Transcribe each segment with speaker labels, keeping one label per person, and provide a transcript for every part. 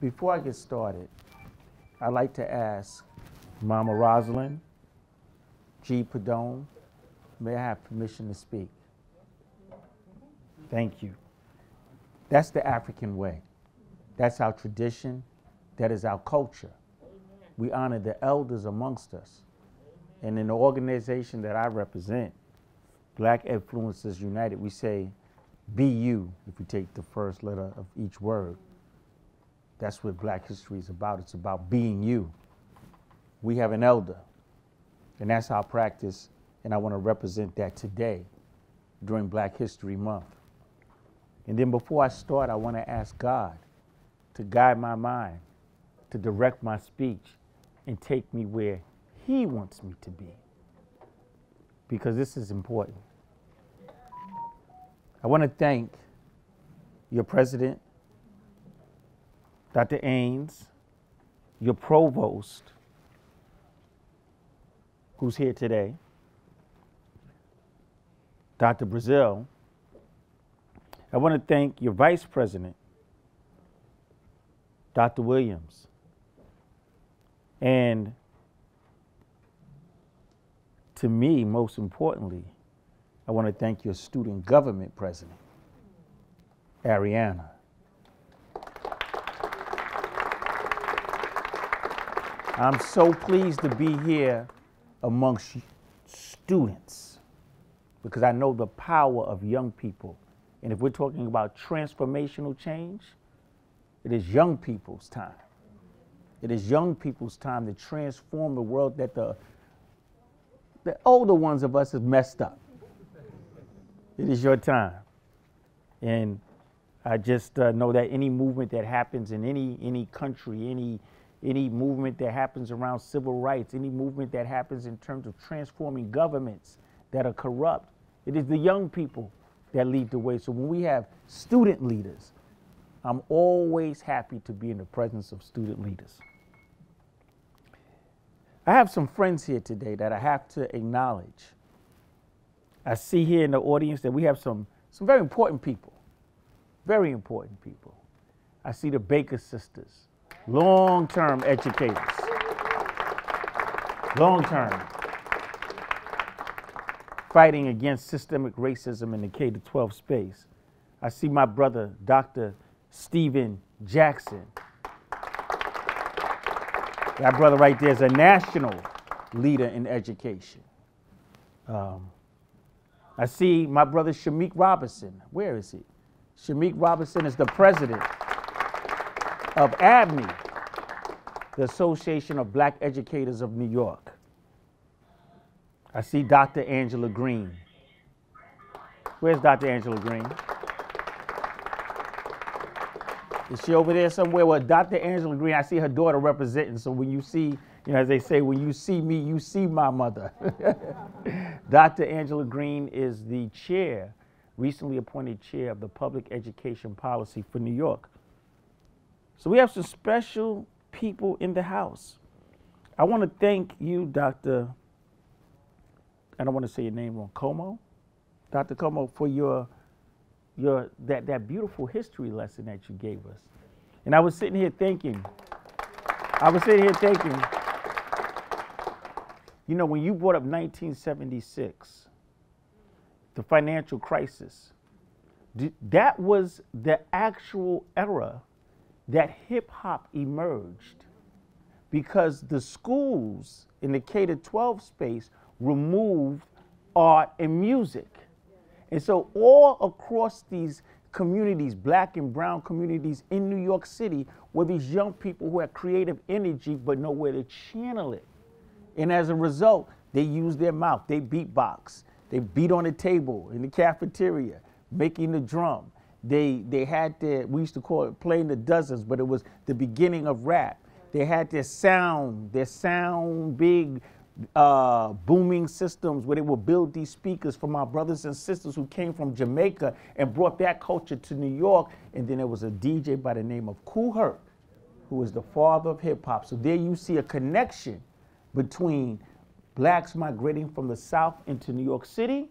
Speaker 1: before I get started, I'd like to ask Mama Rosalind, G. Padone, may I have permission to speak? Thank you. That's the African way. That's our tradition. That is our culture. We honor the elders amongst us. And in the organization that I represent, Black Influencers United, we say, be you, if we take the first letter of each word. That's what black history is about. It's about being you. We have an elder, and that's our practice, and I want to represent that today during Black History Month. And then before I start, I want to ask God to guide my mind, to direct my speech, and take me where He wants me to be. Because this is important. I want to thank your president, Dr. Eanes, your provost, who's here today, Dr. Brazil. I want to thank your vice president, Dr. Williams, and to me, most importantly, I want to thank your student government president, Ariana. I'm so pleased to be here amongst students because I know the power of young people. And if we're talking about transformational change, it is young people's time. It is young people's time to transform the world that the, the older ones of us have messed up. It is your time. And I just uh, know that any movement that happens in any, any country, any, any movement that happens around civil rights, any movement that happens in terms of transforming governments that are corrupt, it is the young people that lead the way. So when we have student leaders, I'm always happy to be in the presence of student leaders. I have some friends here today that I have to acknowledge. I see here in the audience that we have some, some very important people, very important people. I see the Baker sisters, long term educators, long term, fighting against systemic racism in the K 12 space. I see my brother, Dr. Stephen Jackson. That brother right there is a national leader in education. Um, I see my brother Shamik Robinson. Where is he? Shamik Robinson is the president of ABNY, the Association of Black Educators of New York. I see Dr. Angela Green. Where's Dr. Angela Green? Is she over there somewhere? Well, Dr. Angela Green, I see her daughter representing. So when you see, you know, as they say, when you see me, you see my mother. Dr. Angela Green is the chair, recently appointed chair of the Public Education Policy for New York. So we have some special people in the house. I want to thank you, Dr. I don't want to say your name wrong, Como, Dr. Como, for your your that that beautiful history lesson that you gave us. And I was sitting here thinking, I was sitting here thinking, you know, when you brought up 1976, the financial crisis, that was the actual era that hip hop emerged because the schools in the K to 12 space removed art and music. And so, all across these communities, black and brown communities in New York City, were these young people who had creative energy but nowhere to channel it. And as a result, they used their mouth, they beatbox, they beat on the table in the cafeteria, making the drum. They, they had their, we used to call it playing the dozens, but it was the beginning of rap. They had their sound, their sound big uh, booming systems where they would build these speakers for my brothers and sisters who came from Jamaica and brought that culture to New York. And then there was a DJ by the name of Kool Herc, who was the father of hip hop. So there you see a connection between blacks migrating from the South into New York City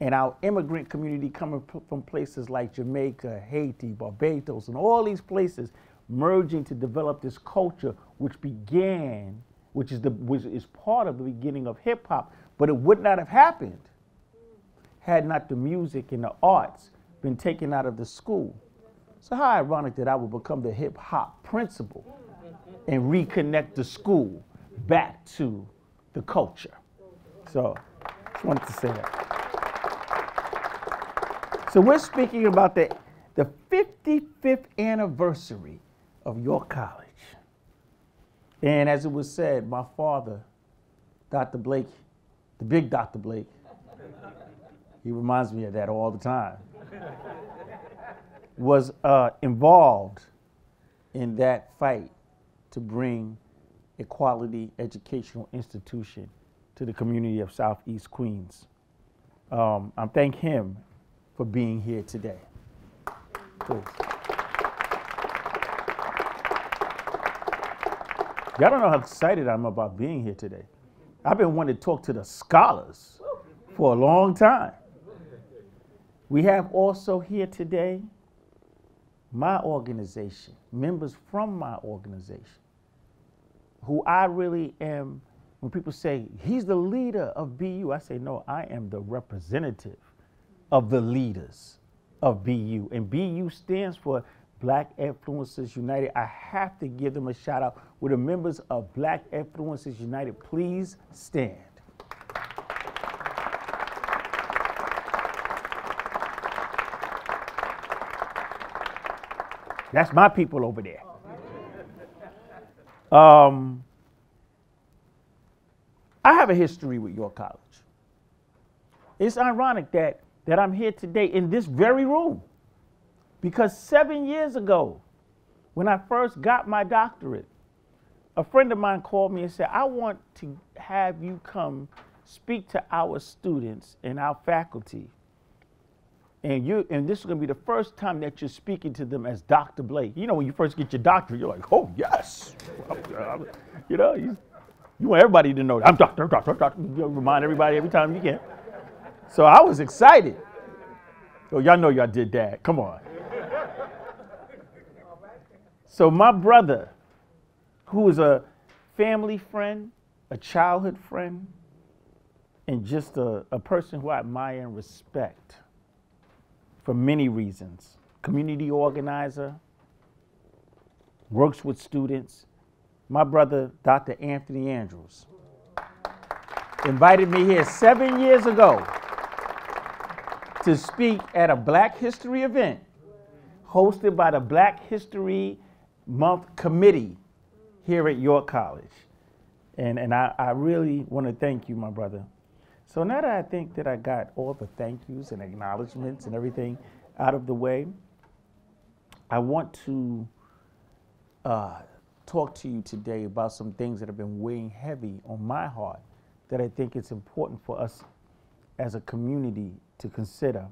Speaker 1: and our immigrant community coming from places like Jamaica, Haiti, Barbados, and all these places merging to develop this culture, which began, which is the which is part of the beginning of hip hop. But it would not have happened had not the music and the arts been taken out of the school. So how ironic that I would become the hip hop principal and reconnect the school back to the culture. So just wanted to say that. So we're speaking about the, the 55th anniversary of York College. And as it was said, my father, Dr. Blake, the big Dr. Blake, he reminds me of that all the time, was uh, involved in that fight to bring a quality educational institution to the community of Southeast Queens. Um, I thank him for being here today. Please. Y'all don't know how excited I'm about being here today. I've been wanting to talk to the scholars for a long time. We have also here today my organization, members from my organization, who I really am. When people say, he's the leader of BU, I say, no, I am the representative of the leaders of BU. And BU stands for Black Influencers United. I have to give them a shout out. With the members of Black Influencers United, please stand. That's my people over there. Um, I have a history with York College. It's ironic that that I'm here today in this very room. Because seven years ago, when I first got my doctorate, a friend of mine called me and said, I want to have you come speak to our students and our faculty. And you and this is gonna be the first time that you're speaking to them as Dr. Blake. You know, when you first get your doctorate, you're like, oh yes. you know, you, you want everybody to know I'm Dr. Dr. Dr. You remind everybody every time you can. So I was excited. Oh, y'all know y'all did that. Come on. So my brother, who is a family friend, a childhood friend, and just a, a person who I admire and respect for many reasons. Community organizer, works with students. My brother, Dr. Anthony Andrews, invited me here seven years ago to speak at a Black History event hosted by the Black History Month Committee here at York College. And, and I, I really want to thank you, my brother. So now that I think that I got all the thank yous and acknowledgments and everything out of the way, I want to uh, talk to you today about some things that have been weighing heavy on my heart that I think it's important for us as a community to consider.